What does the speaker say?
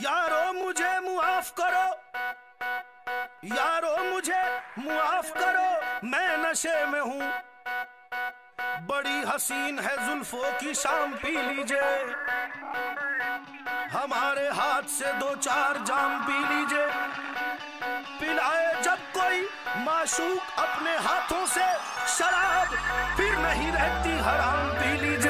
यारो मुझे मुआफ करो। यारो मुझे मुआफ करो। मैं नशे में हूँ। बड़ी हसीन है जुल्फों की शाम पी लीजिए। हमारे हाथ से दो चार जाम पी लीजिए। पिलाए जब कोई माशूक अपने हाथों से शराब, फिर नहीं रहती हराम पी लीजिए।